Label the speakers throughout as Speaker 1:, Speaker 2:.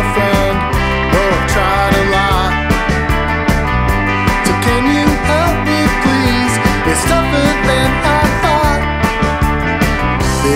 Speaker 1: a I've tried a lot. So can you help me please? It's tougher than I thought. The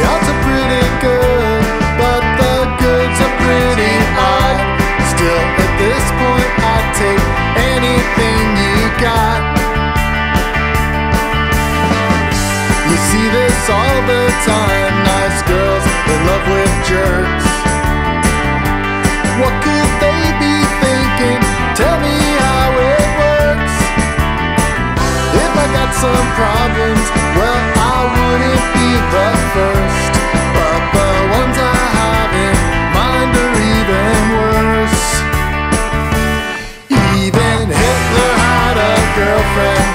Speaker 1: some problems. Well, I wouldn't be the first, but the ones I have in mind are even worse. Even Hitler had a girlfriend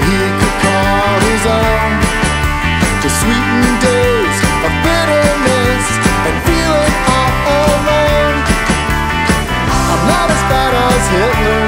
Speaker 1: he could call his own to sweeten days of bitterness and feeling all alone. I'm not as bad as Hitler.